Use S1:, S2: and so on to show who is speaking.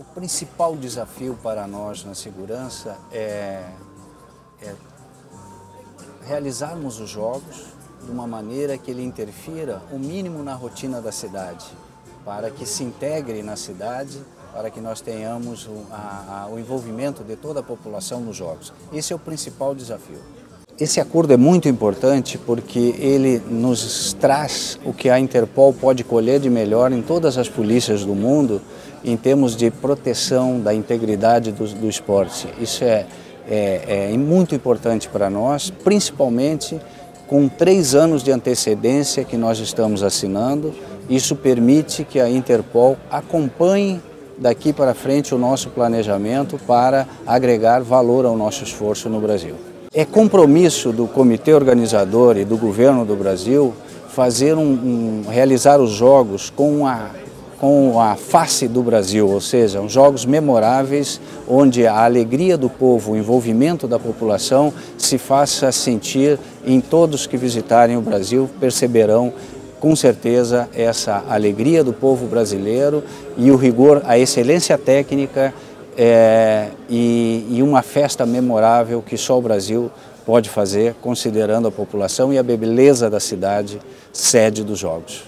S1: O principal desafio para nós na segurança é, é realizarmos os jogos de uma maneira que ele interfira o mínimo na rotina da cidade, para que se integre na cidade, para que nós tenhamos o, a, a, o envolvimento de toda a população nos jogos. Esse é o principal desafio. Esse acordo é muito importante porque ele nos traz o que a Interpol pode colher de melhor em todas as polícias do mundo em termos de proteção da integridade do, do esporte. Isso é, é, é muito importante para nós, principalmente com três anos de antecedência que nós estamos assinando. Isso permite que a Interpol acompanhe daqui para frente o nosso planejamento para agregar valor ao nosso esforço no Brasil. É compromisso do comitê organizador e do governo do Brasil fazer um, um, realizar os jogos com a, com a face do Brasil, ou seja, jogos memoráveis onde a alegria do povo, o envolvimento da população se faça sentir em todos que visitarem o Brasil, perceberão com certeza essa alegria do povo brasileiro e o rigor, a excelência técnica é, e, e uma festa memorável que só o Brasil pode fazer, considerando a população e a beleza da cidade, sede dos Jogos.